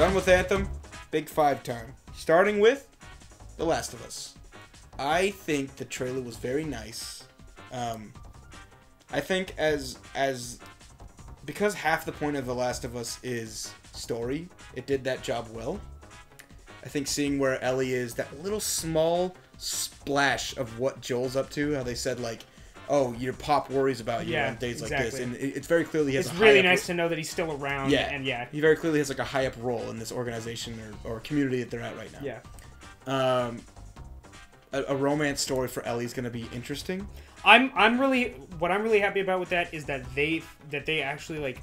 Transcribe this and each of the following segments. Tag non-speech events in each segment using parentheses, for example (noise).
Done with Anthem. Big five time. Starting with The Last of Us. I think the trailer was very nice. Um, I think as as because half the point of The Last of Us is story, it did that job well. I think seeing where Ellie is, that little small splash of what Joel's up to, how they said like, "Oh, your pop worries about you Yeah, on days like this," and it- it's very clearly he has It's a really high up- nice to know that he's still around. Yeah, and yeah, he very clearly has like a high up role in this organization or, or community that they're at right now. yeah. Um, a, a romance story for Ellie is going to be interesting. I'm I'm really what I'm really happy about with that is that they that they actually like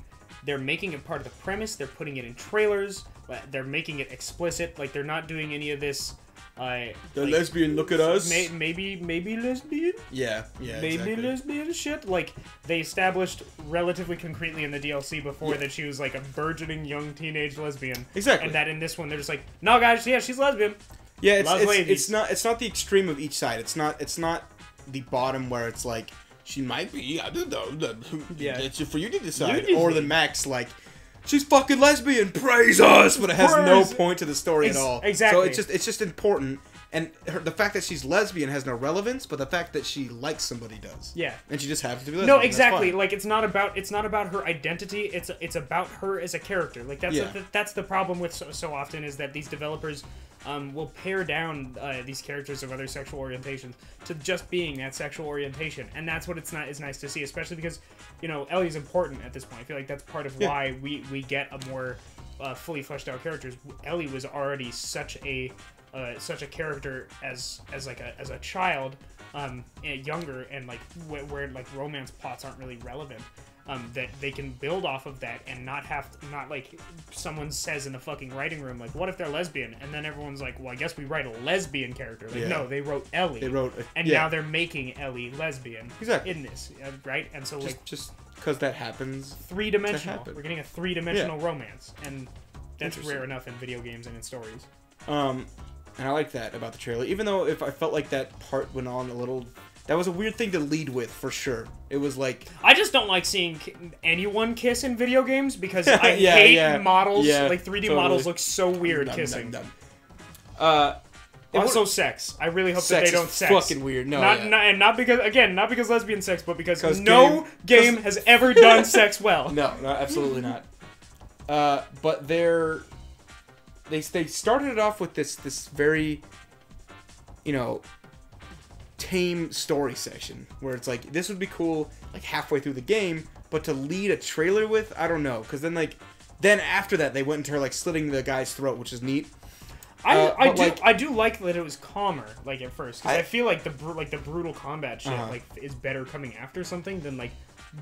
they're making it part of the premise. They're putting it in trailers. They're making it explicit. Like they're not doing any of this. The like, lesbian, look at us. may, maybe maybe lesbian. yeah, yeah, maybe exactly. lesbian shit. Like they established relatively concretely in the DLC before Yeah. that she was like a burgeoning young teenage lesbian. Exactly. And that in this one they're just like, no guys, yeah, she's lesbian. Yeah, it's, Love it's, ladies. it's not it's not the extreme of each side. It's not it's not the bottom where it's like she might be. I don't know. Yeah. it's for you to decide. You or the max like. She's fucking lesbian. Praise us, but it has no point to the story at all. Exactly. So it's just it's just important, and her, the fact that she's lesbian has no relevance, but the fact that she likes somebody does. Yeah. and she just happens to be lesbian. No, exactly. Like it's not about it's not about her identity. It's it's about her as a character. Like that's Yeah. the, that's the problem with so, so often is that these developers um, will pare down uh, these characters of other sexual orientations to just being that sexual orientation, and that's what it's not is nice to see, especially because you know Ellie's important at this point. I feel like that's part of Yeah. why we we get a more uh, fully fleshed out characters. Ellie was already such a uh, such a character as as like a as a child, um, and younger and like where, where like romance plots aren't really relevant. Um, that they can build off of that and not have not like someone says in the fucking writing room like what if they're lesbian and then everyone's like well I guess we write a lesbian character like Yeah. no they wrote Ellie They wrote a- and yeah. now they're making Ellie lesbian Exactly. in this uh, right and so like just just because that happens. three dimensional happen. we're getting a three dimensional romance and that's rare enough in video games and in stories Um, and I like that about the trailer. Even though if I felt like that part went on a little, that was a weird thing to lead with for sure. It was like I just don't like seeing anyone kiss in video games because (laughs) I Yeah, hate yeah. models. Yeah, like 3D totally. models look so weird Dum, kissing. dum, dum. Uh, also, sex. I really hope that they don't sex. fucking weird. No, not, not and not because again, not because lesbian sex, but because no game- game, has ever done sex well. (laughs) no, no, absolutely not. Uh, but they're they they started it off with this this very, you know, tame story section where it's like this would be cool like halfway through the game, but to lead a trailer with I don't know because then like then after that they went into her like slitting the guy's throat, which is neat. I, Uh, I do like- I do like that it was calmer like at first because I, I- feel like the like the brutal combat shit Uh-huh. like is better coming after something than like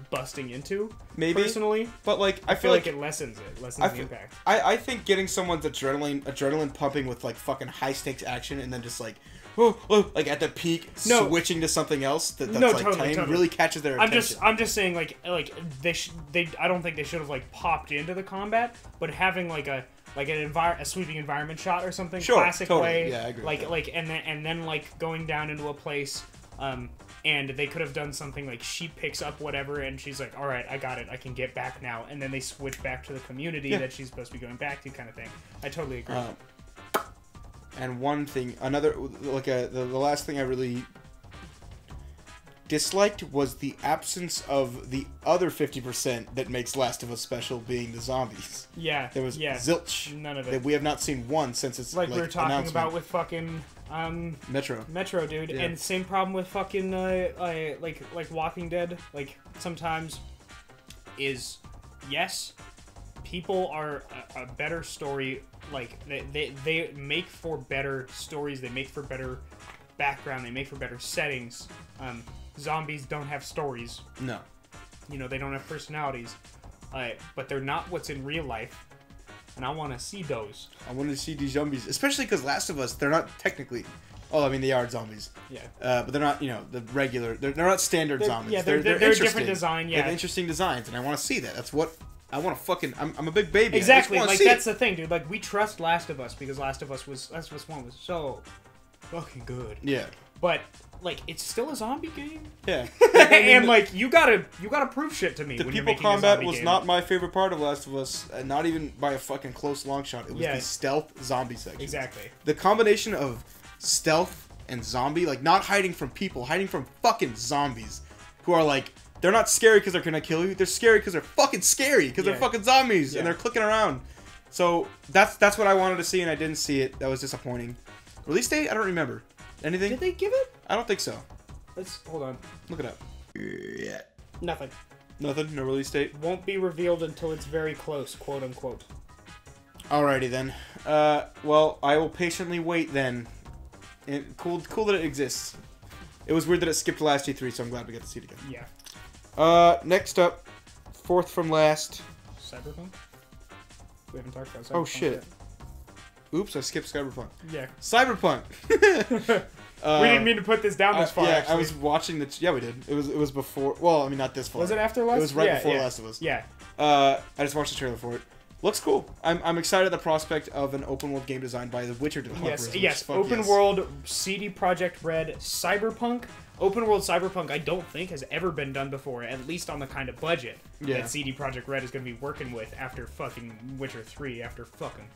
busting into. Maybe. personally, But like I I feel like, like it lessens it lessens I the feel- impact. I, I think getting someone's adrenaline adrenaline pumping with like fucking high stakes action and then just like (gasps) oh, oh, like at the peak No. switching to something else that, that's No, like totally, totally. really catches their attention. I'm just I'm just saying like like they sh- they I don't think they should have like popped into the combat, but having like a like an envir- a sweeping environment shot or something Sure, classic totally. way. Yeah, I agree Like like and then and then like going down into a place um and they could have done something like she picks up whatever and she's like all right i got it. I can get back now. And then they switch back to the community Yeah. that she's supposed to be going back to kind of thing. I totally agree. Um, and one thing, another like a the, the last thing I really disliked was the absence of the other fifty percent that makes Last of Us special, being the zombies. yeah There was yeah. zilch none of that it. we have not seen one since it's like, like, we were talking about with fucking um Metro. Metro, dude, Yeah. and same problem with fucking uh, uh, like like Walking Dead. Like sometimes is yes, people are a, a better story. Like they, they they make for better stories. They make for better background. They make for better settings. Um, zombies don't have stories. No. You know they don't have personalities. Uh, but they're not what's in real life, and I want to see those. I want to see these zombies, especially because Last of Us, they're not technically. Oh, I mean, they are zombies, Yeah. uh, but they're not. You know, the regular. They're, they're not standard They're- zombies. yeah, they're- they're- they're a different design. Yeah. They yeah. have interesting designs, and I want to see that. That's what I want to fucking. I'm, I'm a big baby. Exactly, I just like see that's it. the thing, dude. Like we trust Last of Us because Last of Us was Last of Us One was so fucking good. Yeah. But like it's still a zombie game, Yeah. (laughs) and like you gotta you gotta prove shit to me. The when you're people a combat was game. not my favorite part of Last of Us, uh, not even by a fucking close long shot. It was Yeah. the stealth zombie section. exactly. The combination of stealth and zombie, like not hiding from people, hiding from fucking zombies, who are like they're not scary because they're gonna kill you. They're scary because they're fucking scary because Yeah. they're fucking zombies Yeah. and they're clicking around. So that's that's what I wanted to see and I didn't see it. That was disappointing. Release date? I don't remember. Anything? Did they give it? I don't think so. Let's hold on. Look it up. Yeah. Nothing. Nothing. No release date. Won't be revealed until it's very close, quote unquote. Alrighty then. Uh, well, I will patiently wait then. And cool, cool that it exists. It was weird that it skipped last E3, so I'm glad we got to see it again. Yeah. Uh, next up, fourth from last. Cyberpunk. We haven't talked about Cyberpunk. Oh, shit. Oops, I skipped Cyberpunk. Yeah. Cyberpunk. (laughs) (laughs) Uh, we didn't mean to put this down this I- far. yeah, actually. I was watching the. Yeah, we did. It was. It was before. Well, I mean, not this far. Was it after last? It was right yeah, before yeah. Last of Us. Yeah. Uh, I just watched the trailer for it. Looks cool. I'm, I'm excited at the prospect of an open world game designed by the Witcher developers. Yes. Yes. Open yes. world CD Projekt Red Cyberpunk. Open world Cyberpunk, I don't think has ever been done before, at least on the kind of budget Yeah. that CD Projekt Red is going to be working with after fucking Witcher Three, after fucking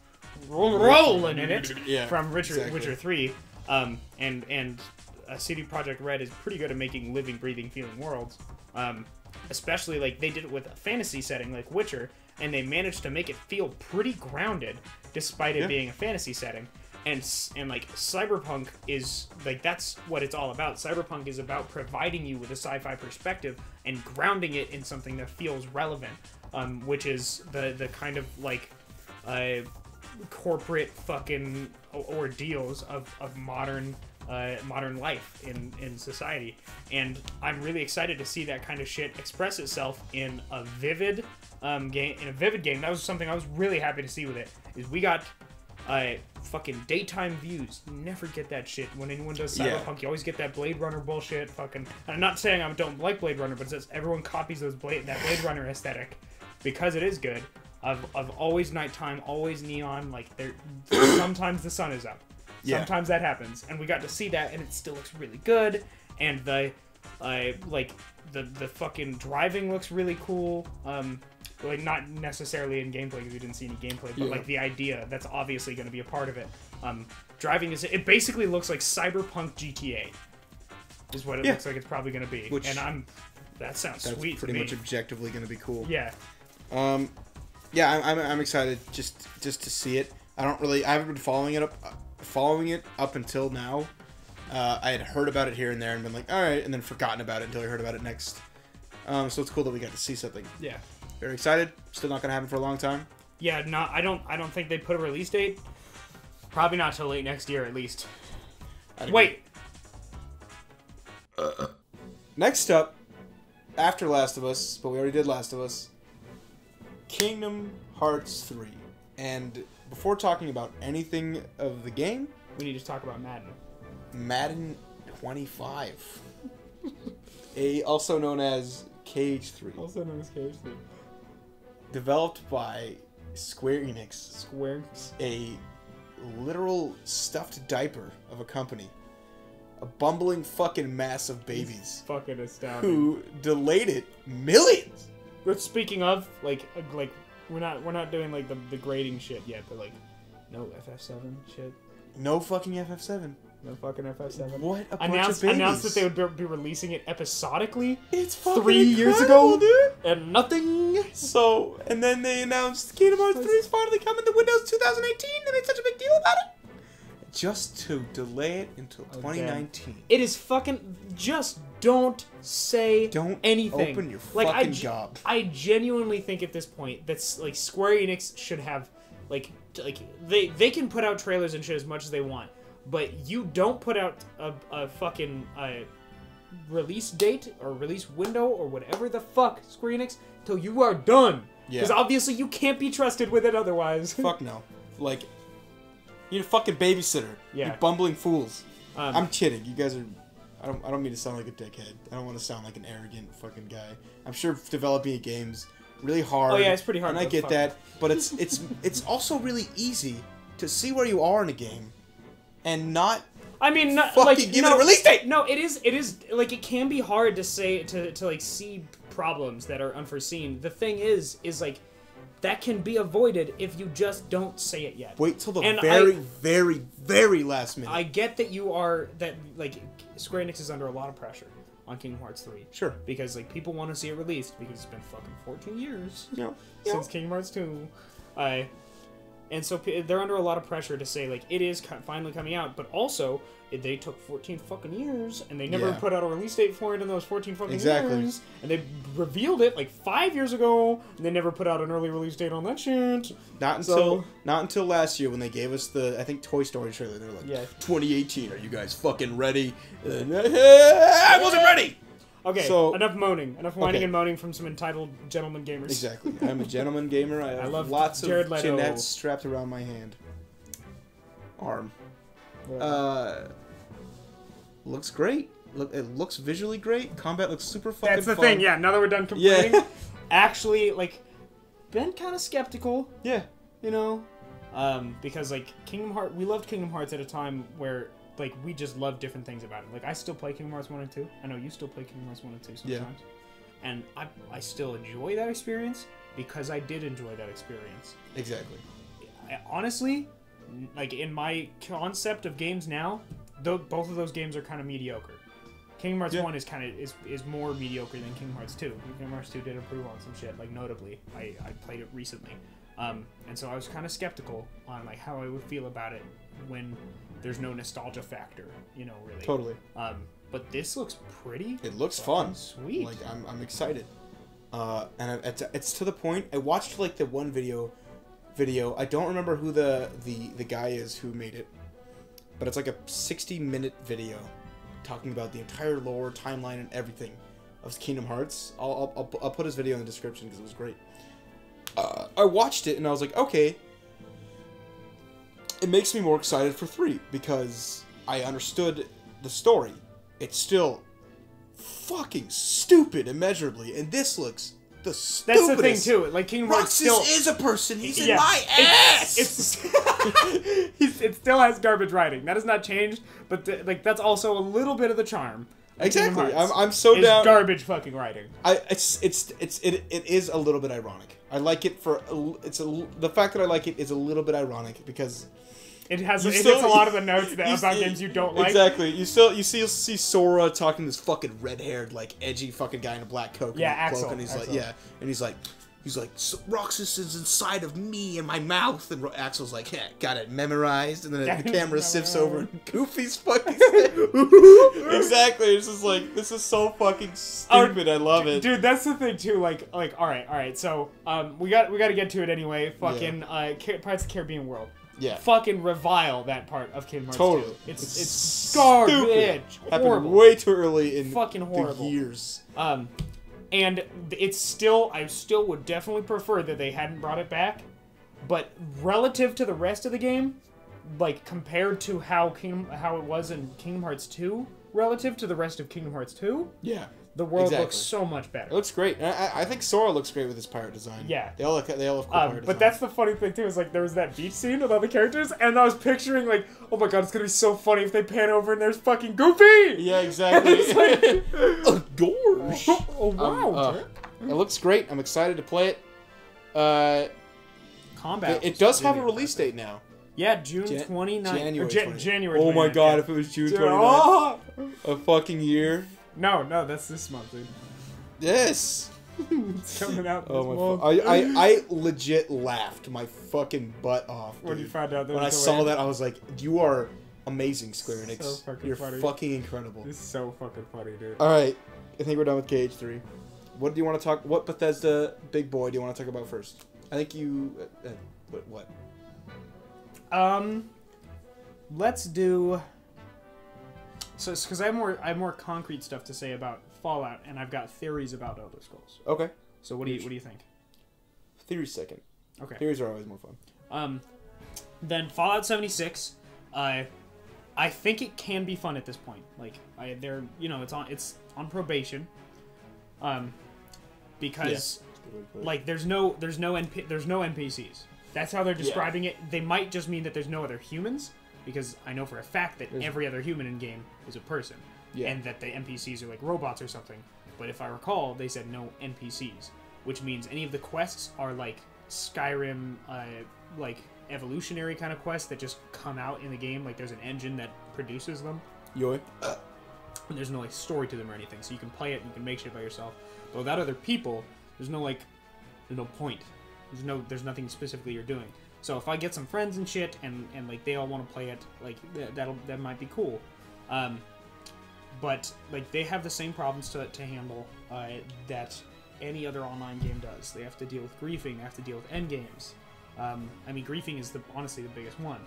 rolling in it Yeah, from Witcher, exactly. Witcher Three, um, and and uh, CD Projekt Red is pretty good at making living, breathing, feeling worlds. Um, especially like they did it with a fantasy setting like Witcher, and they managed to make it feel pretty grounded despite it Yeah. being a fantasy setting. And and like Cyberpunk is like that's what it's all about. Cyberpunk is about providing you with a sci-fi perspective and grounding it in something that feels relevant, um, which is the the kind of like uh, corporate fucking ordeals of, of modern uh, modern life in, in society. And I'm really excited to see that kind of shit express itself in a vivid um, game. In a vivid game, that was something I was really happy to see with it. Is we got uh, fucking daytime views. You never get that shit when anyone does Yeah. Cyberpunk. You always get that Blade Runner bullshit. Fucking. And I'm not saying I don't like Blade Runner, but it's just everyone copies those Blade that Blade Runner aesthetic because it is good. Of, of always nighttime, always neon. Like there, (clears throat) sometimes the sun is up. Yeah. Sometimes that happens, and we got to see that, and it still looks really good. And the, uh, like the the fucking driving looks really cool. Um, like not necessarily in gameplay because we didn't see any gameplay, but Yeah. like the idea that's obviously going to be a part of it. Um, driving is it basically looks like Cyberpunk GTA, is what it Yeah. looks like it's probably going to be. Which- and I'm that sounds That's sweet pretty much objectively going to be cool. yeah, Um, yeah, I'm, I'm, I'm excited just just to see it. I don't really, I haven't been following it up, following it up until now. Uh, I had heard about it here and there and been like, all right, and then forgotten about it until I heard about it next. Um, so it's cool that we got to see something. yeah. Very excited. Still not gonna happen for a long time. Yeah, not. I don't. I don't think they put a release date. Probably not till late next year, at least. I'd Wait, Next up, after Last of Us, but we already did Last of Us. Kingdom Hearts 3. And before talking about anything of the game, we need to talk about Madden. Madden 25. A also known as KH3. Also known as KFC. Developed by Square Enix. Square. Enix. A literal stuffed diaper of a company. A bumbling fucking mass of babies. Fucking astounding. Who delayed it millions. But speaking of, like, like we're not we're not doing like the, the grading shit yet, but like, no FF7 shit, No fucking FF7. no fucking FF7. What a bunch Announced of babies. announced that they would be, be releasing it episodically It's fucking three years ago, dude. and nothing. So, and then they announced Kingdom Hearts 3 is finally coming to Windows 2018. They made such a big deal about it. Just to delay it until Oh, 2019. It is fucking. Just don't say Don't anything. open your like, I fucking job. I genuinely think at this point that's like Square Enix should have like like they they can put out trailers and shit as much as they want, but you don't put out a, a fucking a release date or release window or whatever the fuck Square Enix till you are done. Because Yeah. obviously you can't be trusted with it otherwise. Fuck no. (laughs) Like, you need a fucking babysitter. Yeah. You bumbling fools. Um, I'm kidding. You guys are. I don't. I don't mean to sound like a dickhead. I don't want to sound like an arrogant fucking guy. I'm sure developing a game's really hard. Oh, yeah, it's pretty hard, And I get fuck. that, but it's (laughs) it's it's also really easy to see where you are in a game, and not I mean, no, Fucking like give no, it a release date. No, it is. It is like it can be hard to say to to like see problems that are unforeseen. The thing is, is like that can be avoided if you just don't say it yet. Wait till the And very, I- very, very last minute. I get that you are that like Square Enix is under a lot of pressure on Kingdom Hearts 3 sure. because like people want to see it released because it's been fucking 14 years You know, since Kingdom Hearts 2. I and so p- they're under a lot of pressure to say like it is finally coming out, but also they took 14 fucking years and they never Yeah. put out a release date for it in those 14 fucking Exactly. years. And they revealed it like five years ago, and they never put out an early release date on that shit. Not until So- not until last year when they gave us the I think Toy Story trailer. They're like, Yeah. 2018. Are you guys fucking ready? (laughs) I wasn't ready. Okay, So- enough moaning, enough whining Okay. and moaning from some entitled gentleman gamers. Exactly. I'm a gentleman gamer. I, (laughs) have love lots Jared of Leto. Jeanettes strapped around my hand. Arm. Uh, looks great. Look, it looks visually great. Combat looks super fucking. That's the fun. thing. Yeah. Now that we're done Yeah. (laughs) actually, like, been kind of skeptical. Yeah. you know um because like kingdom hearts we loved kingdom hearts at a time where like we just love different things about it like i still play kingdom hearts 1 and 2 i know you still play kingdom hearts 1 and 2 sometimes, Yeah. and i i still enjoy that experience because i did enjoy that experience Exactly. I, honestly like in my concept of games now though both of those games are kind of mediocre Kingdom Hearts Yeah. 1 is kind of is, is more mediocre than Kingdom Hearts 2. Kingdom Hearts 2 did improve on some shit, like notably. I, I played it recently. Um, and so I was kind of skeptical on like how I would feel about it when there's no nostalgia factor, you know, really. Totally. Um, but this looks pretty. It looks fun. Sweet. Like I'm, I'm excited. Uh, and it's, it's to the point. I watched like the one video, video. I don't remember who the the the guy is who made it, but it's like a 60 minute video, talking about the entire lore, timeline, and everything of Kingdom Hearts. I'll I'll, I'll, I'll put his video in the description because it was great. Uh, I watched it and I was like, okay. It makes me more excited for three because I understood the story. It's still fucking stupid immeasurably, and this looks the stupidest. That's the thing too. Like King Roxas still is a person. He's in Yeah, my ass. It's, it's (laughs) he's, it still has garbage writing. That has not changed, but th- like that's also a little bit of the charm. exactly. I'm, I'm so is down. garbage fucking writing. I it's it's it's it, it is a little bit ironic. I like it for it's a the fact that I like it is a little bit ironic because It has You it still- hits a lot of the notes that, (laughs) you about see- games you don't like. Exactly. You still you see see Sora talking to this fucking red haired like edgy fucking guy in a black coat. and Yeah, a cloak, Axel, And he's Axel. like yeah, and he's like. He's like, Roxas is inside of me and my mouth, and Ro- Axel's like, yeah, got it memorized, and then the (laughs) camera sifts over, and Goofy's fucking (laughs) exactly. It's just like this is so fucking stupid. I love it. Dude, that's the thing too. Like, like, all right, all right. So, um, we got we got to get to it anyway. Fucking uh, Ca- Pirates of the Caribbean World. Yeah. Fucking revile that part of Kingdom Hearts Totally. 2. It's It's it's, garbage. Happened Horrible. way too early in Fucking the horrible. years. Um, and it's still, I still would definitely prefer that they hadn't brought it back. But relative to the rest of the game, like compared to how Kingdom, how it was in Kingdom Hearts 2, relative to the rest of Kingdom Hearts 2, Yeah. the world Exactly. looks so much better. It better. looks great. I, I think Sora looks great with his pirate design. Yeah. They all look. They all have cool Um, pirate but design. that's the funny thing too. Is like there was that beach scene with all the characters, and I was picturing like, oh my god, it's gonna be so funny if they pan over and there's fucking Goofy. Yeah, (laughs) exactly. It's like- (laughs) oh, gosh. (laughs) oh wow, uh, It looks great. I'm excited to play it. Uh, combat. it, it was does have a release impressive. date now. Yeah, June Jan- 29th. January or Jan- 20. January. Oh my 29th, god, yeah. if it was June Dude, 29th, oh! a fucking year. No, no, that's this month, dude. Yes. It's coming out this Oh my! month. Fu- I, I (laughs) I legit laughed my fucking butt off. when you dude. found out that when I was saw delayed. that, I was like, "You are amazing, Square Enix. So fucking You're funny. fucking incredible." This is so fucking funny, dude. All right, I think we're done with KH three. What do you want to talk? What Bethesda big boy do you want to talk about first? I think you. Uh, uh, what? What? Um, let's do. So, because I have more, I have more concrete stuff to say about Fallout, and I've got theories about Elder Scrolls. Okay. So, what do you, what do you think? Theories second. Okay. Theories are always more fun. Um, then Fallout 76. Uh, I think it can be fun at this point. Like, I, they're, you know, it's on, it's on probation. Um, because like there's no there's no NP, there's no NPCs. That's how they're describing it. They might just mean that there's no other humans because I know for a fact that There's- every other human in game is a person, Yeah. and that the NPCs are like robots or something. But if I recall, they said no NPCs, which means any of the quests are like Skyrim, uh, like evolutionary kind of quests that just come out in the game. Like there's an engine that produces them, and there's no like story to them or anything. So you can play it, and you can make shit by yourself. But without other people, there's no like, there's no point. There's no, there's nothing specifically you're doing. So if I get some friends and shit, and and like they all want to play it, like th- that'll that might be cool. Um, but like they have the same problems to, to handle uh, that any other online game does. They have to deal with griefing. They have to deal with end games. Um, I mean, griefing is the honestly the biggest one.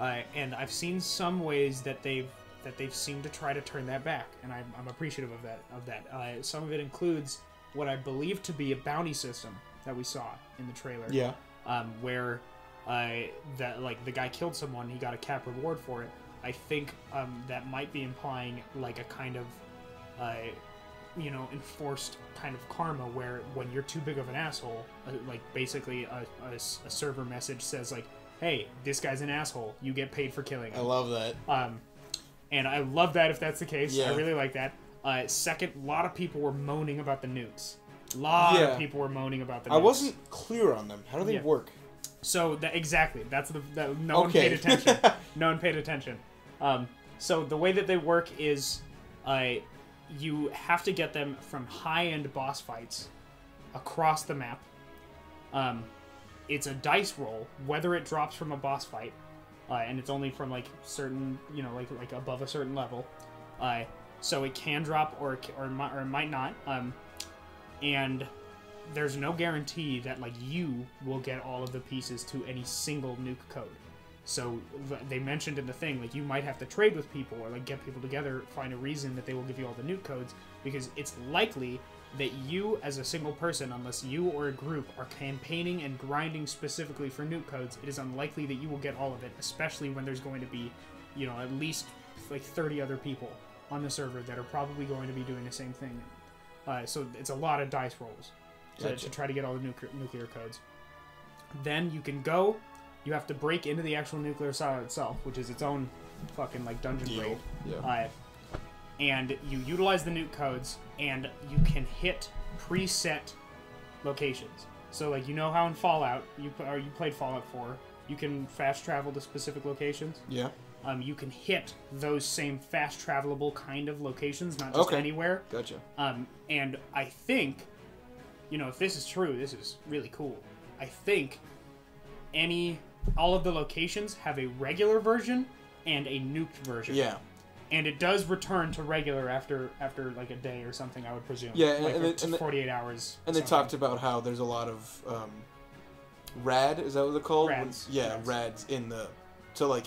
Uh, and I've seen some ways that they've that they've seemed to try to turn that back, and I'm, I'm appreciative of that. Of that, uh, some of it includes what I believe to be a bounty system that we saw in the trailer Yeah. um, where uh, that like the guy killed someone, he got a cap reward for it. I think um, that might be implying like a kind of, uh, you know, enforced kind of karma where when you're too big of an asshole, uh, like basically a a server message says like, "Hey, this guy's an asshole. You get paid for killing Him. I love that. Um, and I love that if that's the case. Yeah. I really like that. Uh, second, a lot of people were moaning about the nukes. A lot Yeah. of people were moaning about the. I wasn't clear on them. How do they Yeah. work? So that exactly, that's the that no one paid attention. (laughs) no one paid attention. Um, so the way that they work is, uh, you have to get them from high-end boss fights across the map. Um, it's a dice roll whether it drops from a boss fight, uh, and it's only from like certain, you know, like like above a certain level. Uh, so it can drop or it, or might, or it might not. Um, and there's no guarantee that like you will get all of the pieces to any single nuke code. So they mentioned in the thing like you might have to trade with people or like get people together, find a reason that they will give you all the nuke codes because it's likely that you as a single person, unless you or a group are campaigning and grinding specifically for nuke codes, it is unlikely that you will get all of it, especially when there's going to be, you know, at least like 30 other people on the server that are probably going to be doing the same thing. Uh, so it's a lot of dice rolls to, Gotcha. to try to get all the nuclear, nuclear codes. Then you can go. You have to break into the actual nuclear silo itself, which is its own fucking like dungeon Deal. raid. Yeah. Uh, and you utilize the nuke codes, and you can hit preset locations. So like you know how in Fallout you or you played Fallout 4, you can fast travel to specific locations. yeah. Um, you can hit those same fast travelable kind of locations, not just Okay. anywhere. Gotcha. Um, and I think, you know, if this is true, this is really cool. I think any, all of the locations have a regular version and a nuked version. Yeah. And it does return to regular after after like a day or something, I would presume. Yeah, and- like and and 48 hours. And they talked about how there's a lot of um, rad. Is that what they're called? When- Rads. yeah, Rads. rads in the. So like,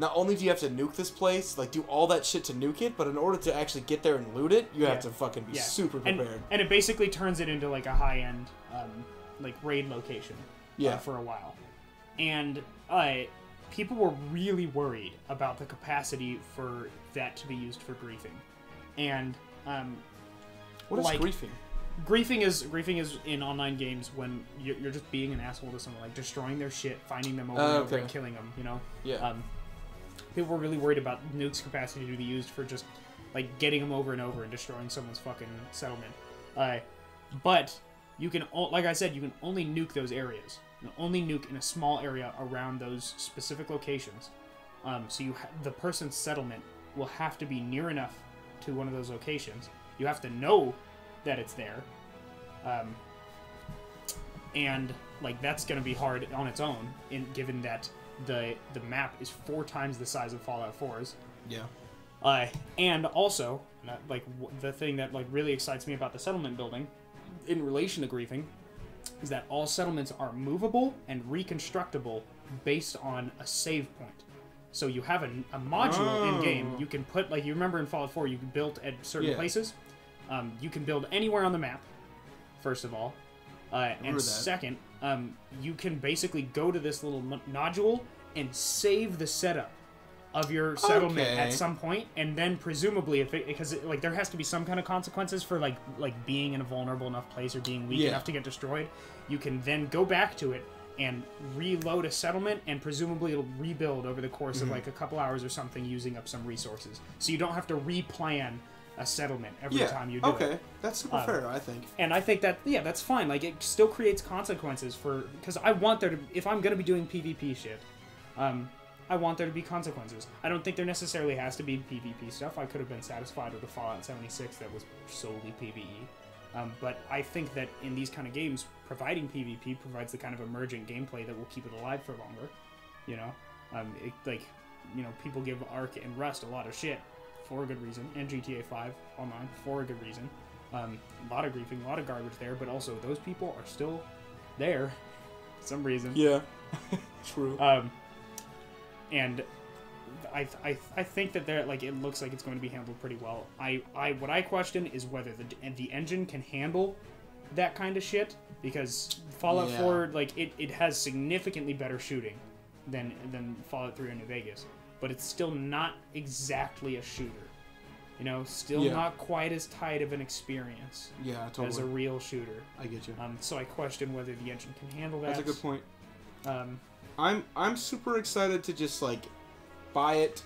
not only do you have to nuke this place, like do all that shit to nuke it, but in order to actually get there and loot it, you Yeah. have to fucking be Yeah. super and, prepared. and it basically turns it into like a high end, um, like raid location. Yeah. Uh, for a while, and uh, people were really worried about the capacity for that to be used for griefing, and um, what is like- griefing? griefing is griefing is in online games when you're, you're just being an asshole to someone, like destroying their shit, finding them over and over okay. and killing them. You know. Yeah. Um, people were really worried about nuke's capacity to be used for just like getting them over and over and destroying someone's fucking settlement. Uh, but you can, like I said, you can only nuke those areas. You can only nuke in a small area around those specific locations. Um, so you, the person's settlement will have to be near enough to one of those locations. You have to know that it's there. Um, and like that's going to be hard on its own, in given that the the map is four times the size of Fallout 4's. yeah. Uh, and also, like w- the thing that like really excites me about the settlement building, in relation to griefing, is that all settlements are movable and reconstructible based on a save point. So you have a, a module in game. Oh. You can put like you remember in Fallout 4, you built at certain Yeah. places. Um, you can build anywhere on the map. First of all, uh, and second, um, you can basically go to this little nodule and save the setup of your settlement Okay. at some point, and then presumably, if it, because it, like there has to be some kind of consequences for like like being in a vulnerable enough place or being weak Yeah. enough to get destroyed, you can then go back to it and reload a settlement, and presumably it'll rebuild over the course Mm-hmm. of like a couple hours or something, using up some resources. So you don't have to replan a settlement every yeah. time you do okay, it. Okay, that's super Um, fair. I think. And I think that yeah, that's fine. Like it still creates consequences for because I want there to if I'm gonna be doing PvP shit, um, I want there to be consequences. I don't think there necessarily has to be PvP stuff. I could have been satisfied with a Fallout 76 that was solely PvE. Um, but I think that in these kind of games, providing PvP provides the kind of emergent gameplay that will keep it alive for longer. You know, um, it, like you know, people give Ark and Rust a lot of shit for a good reason, and GTA 5 online for a good reason. Um, a lot of griefing, a lot of garbage there, but also those people are still there for some reason. Yeah. (laughs) True. Um, and I, I, I think that there like it looks like it's going to be handled pretty well. I, I what I question is whether the the engine can handle that kind of shit because Fallout Yeah. 4 like it, it has significantly better shooting than than Fallout 3 or New Vegas, but it's still not exactly a shooter. You know, still Yeah. not quite as tight of an experience yeah, as a real shooter. I get you. Um, so I question whether the engine can handle that. That's a good point. Um, I'm I'm super excited to just like buy it,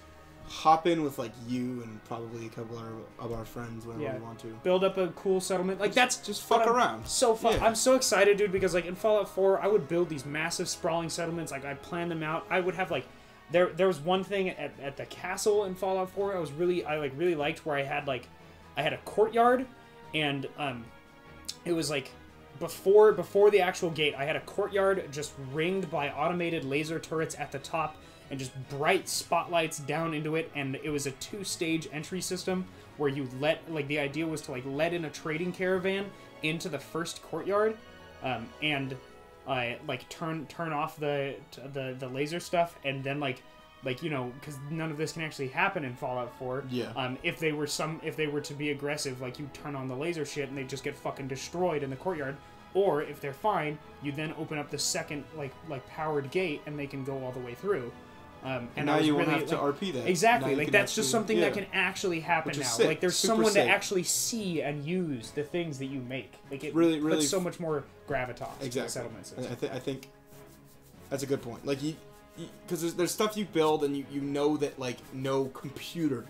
hop in with like you and probably a couple of our, of our friends whenever Yeah. we want to. build up a cool settlement. Like that's just fuck around. So fun. Yeah. I'm so excited, dude, because like in Fallout 4, I would build these massive sprawling settlements. Like I plan them out. I would have like there there was one thing at, at the castle in Fallout 4 I was really I like really liked where I had like I had a courtyard and um it was like before before the actual gate I had a courtyard just ringed by automated laser turrets at the top and just bright spotlights down into it. And it was a two stage entry system where you let like the idea was to like let in a trading caravan into the first courtyard um, and uh, like turn turn off the the the laser stuff and then like like you know because none of this can actually happen in Fallout 4 Yeah. um, if they were some if they were to be aggressive like you turn on the laser shit and they just get fucking destroyed in the courtyard or if they're fine you then open up the second like like powered gate and they can go all the way through um, And I now you won't really, have to like- RP that. Exactly. Like that's just actually- something that can actually happen now. sick. Like there's someone sick. to actually see and use the things that you make. Like it Really- really puts so much more gravitas to the Exactly. settlement I, system. I, th- I think that's a good point. Like you, because there's, there's stuff you build and you, you know that like no computer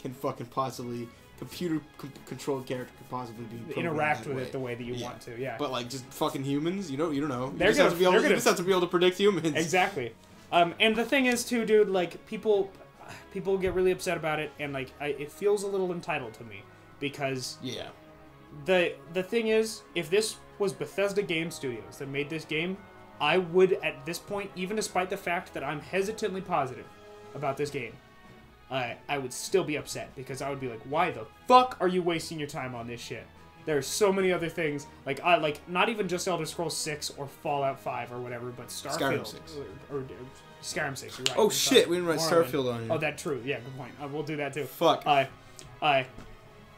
can fucking possibly computer com- controlled character could possibly be Interact with way. it the way that you Yeah. want to. Yeah. But like just fucking humans, you don't you don't know. You They're just have gonna- to be able. they're You gonna- just have to be able to predict humans. exactly. Um, and the thing is too, dude. Like people, people get really upset about it, and like I, it feels a little entitled to me because Yeah. the the thing is, if this was Bethesda Game Studios that made this game, I would at this point, even despite the fact that I'm hesitantly positive about this game, uh, I would still be upset because I would be like, why the fuck are you wasting your time on this shit? There's so many other things like I like not even just Elder Scrolls Six or Fallout Five or whatever, but Starfield Skyrim 6. or, or, or Skyrim Six. You're right. Oh shit, we didn't write Morrowind. Starfield on here. Oh, that true. Yeah, good point. Uh, we'll do that too. Fuck. I, I,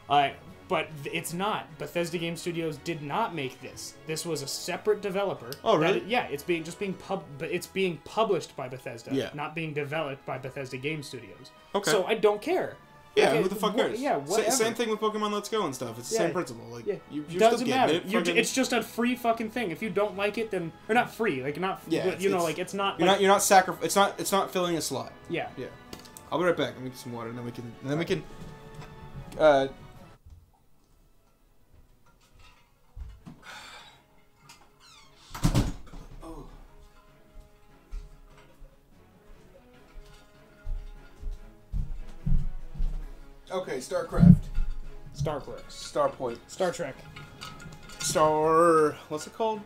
I. But th- it's not. Bethesda Game Studios did not make this. This was a separate developer. Oh, that- yeah, it's being just being pub, but it's being published by Bethesda. Yeah. Not being developed by Bethesda Game Studios. Okay. So I don't care. Yeah, Like, who the fuck wh- cares? Yeah, Sa- whatever. same thing with Pokemon Let's Go and stuff. It's the Yeah. same principle. Like Yeah, you, you're doesn't matter. it. You, fucking- it's just a free fucking thing. If you don't like it, then or not free, like not. Yeah, you it's- know, it's- like it's not. you're like, not you're not sacri- It's not it's not filling a slot. yeah. Yeah. I'll be right back. Let me get some water, and then we can and then we can. Uh. Okay, StarCraft. Starcraft. Starpoint. Star Trek. Star. What's it called?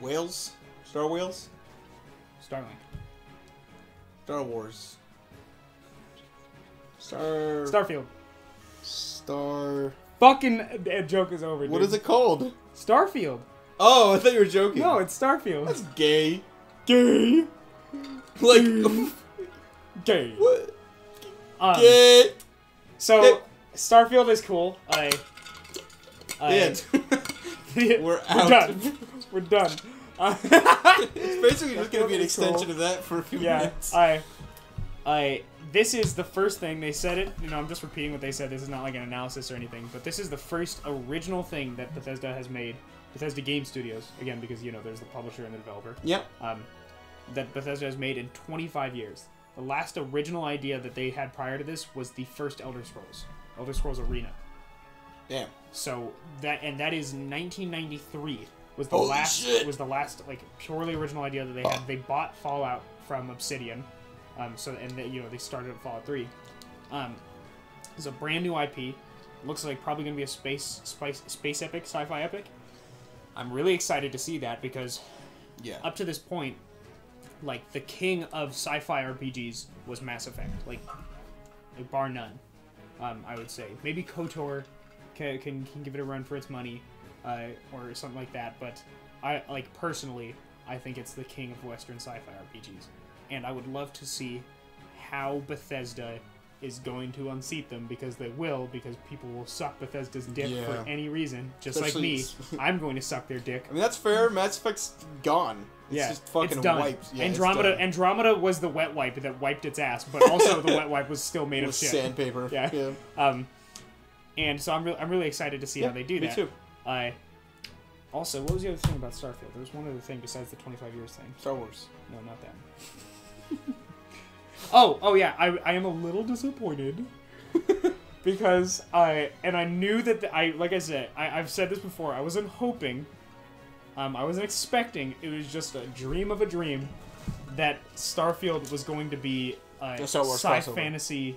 Whales? Star Whales? Starlink. Star Wars. Star. Starfield. Star. Fucking uh, joke is over. What dude. is it called? Starfield. Oh, I thought you were joking. No, it's Starfield. that's gay. gay. Like Gay. (laughs) what? Um, Gay. So Gay. Starfield is cool. I. I And (laughs) we're we're out. done. (laughs) We're done. Uh, It's (laughs) basically just gonna be an extension cool. of that for a few yeah. minutes. I. I. This is the first thing they said it. You know, I'm just repeating what they said. This is not like an analysis or anything, but this is the first original thing that Bethesda has made Bethesda Game Studios again because you know there's the publisher and the developer. Yep. Um, that Bethesda has made in 25 years. The last original idea that they had prior to this was the first Elder Scrolls, Elder Scrolls Arena. Damn. So that and that is 1993 was the Holy last shit. was the last like purely original idea that they had. They bought Fallout from Obsidian, um, so and they, you know they started at Fallout 3. Um, it's a brand new IP. Looks like probably gonna be a space space space epic, sci-fi epic. I'm really excited to see that because Yeah. up to this point, like the king of sci-fi RPGs was Mass Effect, like, like bar none. Um, I would say maybe Kotor can, can can give it a run for its money, uh, or something like that. But I like personally, I think it's the king of Western sci-fi RPGs, and I would love to see how Bethesda is going to unseat them because they will because people will suck Bethesda's dick Yeah. for any reason just Especially- like me I'm going to suck their dick I mean that's fair. Mass Effect's gone. It's yeah, just fucking it's done. wiped. Yeah, Andromeda. Andromeda was the wet wipe that wiped its ass, but also the wet wipe was still made of shit. sandpaper. Yeah. yeah. Um, and so I'm really, I'm really excited to see Yeah, how they do me that. too. Uh, also, what was the other thing about Starfield? There was one other thing besides the 25 years thing. Star Wars. No, not that. (laughs) oh, oh yeah, I, I am a little disappointed (laughs) because I and I knew that the, I like I said I, I've said this before. I wasn't hoping, um, I wasn't expecting. It was just a dream of a dream that Starfield was going to be uh, A Star Wars sci crossover. fantasy.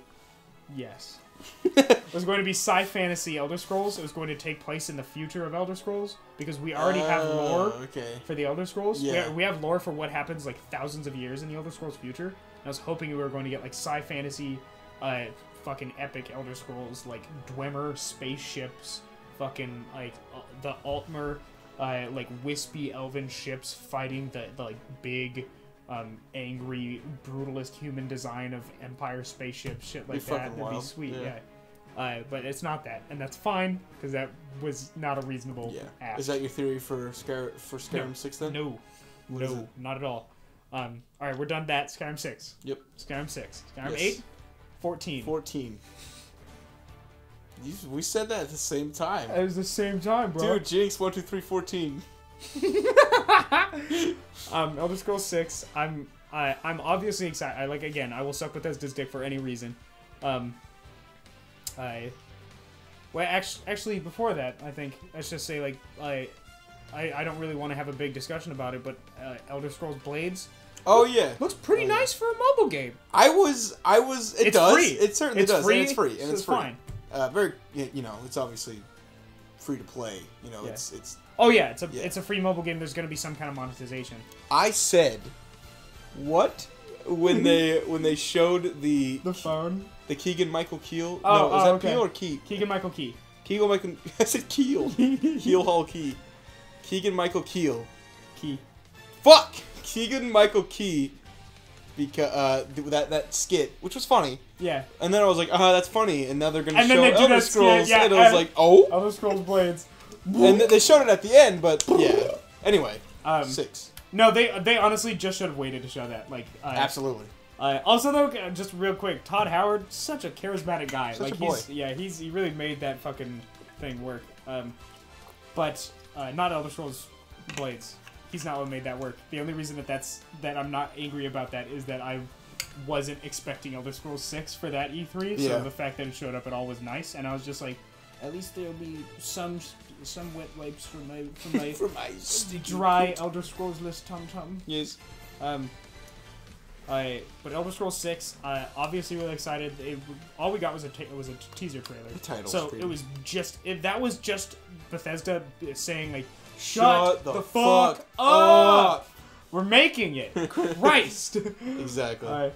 Yes. (laughs) it was going to be sci fantasy Elder Scrolls. It was going to take place in the future of Elder Scrolls because we already have Oh, lore Okay. for the Elder Scrolls. We Yeah. ha- We, have lore for what happens like thousands of years in the Elder Scrolls future. I was hoping we were going to get like sci fantasy, uh, fucking epic Elder Scrolls, like Dwemer spaceships, fucking like uh, the Altmer, uh, like wispy elven ships fighting the, the like big. Um, angry, brutalist human design of Empire spaceships, shit like Be that. That'd be sweet, Yeah. yeah. Uh, but it's not that, and that's fine because that was not a reasonable Yeah. ask. Is that your theory for Skyr for Skyrim No. Six then? No, What no, not at all. Um, all right, we're done that. Skyrim 6. Yep. Skyrim 6. Skyrim Yes. 8, 14. Fourteen. You, we said that at the same time. It was the same time, bro. Dude, Jinx, one, two, three, fourteen. (laughs) um, Elder Scrolls 6. I'm I, I'm obviously excited. I like again. I will suck with Bethesda's dick for any reason. Um, I. Well, actually, actually, before that, I think let's just say like I, I, I don't really want to have a big discussion about it, but uh, Elder Scrolls Blades Oh yeah. looks pretty Oh, yeah. nice for a mobile game. I was, I was. It It's does. free. It certainly It's does. free, and it's free. And so it's it's free. fine. Uh, very, you know, it's obviously free to play. You know, Yeah. it's, it's. Oh yeah, it's a Yeah. it's a free mobile game. There's gonna be some kind of monetization. I said, what when (laughs) they when they showed the the phone. the Keegan Michael Keel? Oh, no, was oh, that okay. Keel or Key? Keegan Michael Key. Keegan Michael. (laughs) I said Keel. (laughs) Keel Hall Key. Keegan Michael Keel. Key. Fuck. Keegan Michael Key. Because uh, that that skit, which was funny, Yeah. and then I was like, "Ah, that's funny," and now they're gonna And then show they do Elder that skit, yeah, and I was like, "Oh," Elder Scrolls Blades. and th- they showed it at the end, but yeah. Anyway, Um, six, no, they they honestly just should have waited to show that. Like, uh, absolutely. Uh, also, though, uh, just real quick, Todd Howard, such a charismatic guy. Such like a boy. he's yeah, he's he really made that fucking thing work. Um, but uh, not Elder Scrolls Blades. He's not what made that work. The only reason that that's that I'm not angry about that is that I wasn't expecting Elder Scrolls Six for that E3. Yeah. So the fact that it showed up at all was nice, and I was just like, at least there'll be some some wet wipes for my for (laughs) my For my dry. Elder Scrolls list tum tum. Yes. Um, I but Elder Scrolls Six, uh, obviously really excited. It, all we got was a ta- was a teaser trailer. The title so screen. it was just it, that was just Bethesda saying like, "Shut, Shut the, the fuck, fuck up! We're making it, (laughs) Christ!" Exactly.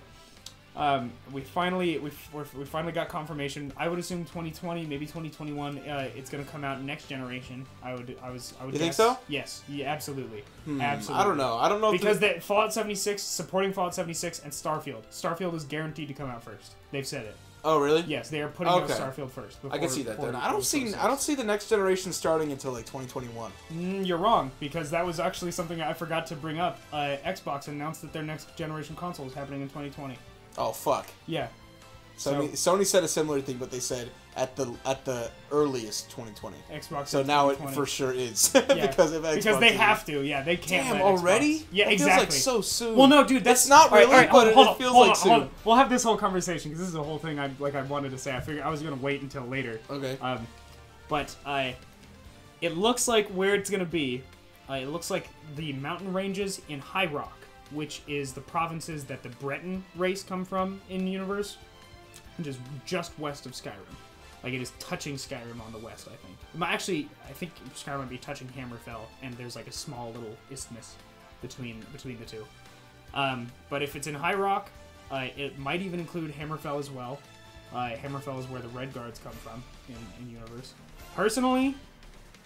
um, we finally we we finally got confirmation. I would assume 2020, maybe 2021. Uh, it's gonna come out next generation. I would I was I would. You think so? Yes. Yeah. Absolutely. Hmm, Absolutely. I don't know. I don't know Because the- that Fallout 76, supporting Fallout 76, and Starfield. Starfield is guaranteed to come out first. They've said it. Oh really? Yes, they are putting Okay. out Starfield first. I can see that then. I don't see. I don't see the next generation starting until like 2021. Mm, you're wrong because that was actually something I forgot to bring up. Uh, Xbox announced that their next generation console is happening in 2020. Oh fuck. Yeah. Sony, Sony said a similar thing, but they said at the at the earliest 2020. Xbox. So now it for sure is (laughs) Yeah, because of Xbox. because they have to. Yeah, they can't. Damn, let Xbox- already? Yeah, That exactly. Feels like so soon. Well, no, dude, that's not all right, really, all right, but hold it on, feels hold like hold on. We'll have this whole conversation because this is a whole thing I like. I wanted to say. I figured I was gonna wait until later. Okay. Um, but I, it looks like where it's gonna be. Uh, it looks like the mountain ranges in High Rock, which is the provinces that the Breton race come from in the universe, is just west of Skyrim. Like it is touching Skyrim on the west, I think. Actually, I think Skyrim might be touching Hammerfell, and there's like a small little isthmus between between the two. Um, but if it's in High Rock, uh, it might even include Hammerfell as well. Uh, Hammerfell is where the Redguards come from in, in universe. Personally,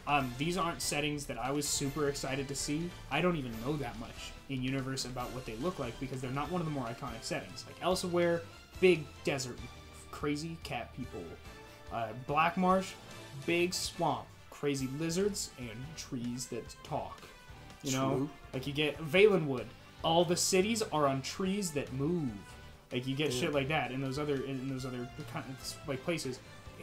um, these aren't settings that I was super excited to see. I don't even know that much in universe about what they look like because they're not one of the more iconic settings. Like Elsweyr, big desert, crazy cat people. Uh, Black Marsh, big swamp, crazy lizards, and trees that talk. You know, True. like you get Valenwood. All the cities are on trees that move. Like you get Yeah. shit like that in those other in those other kind of, like places.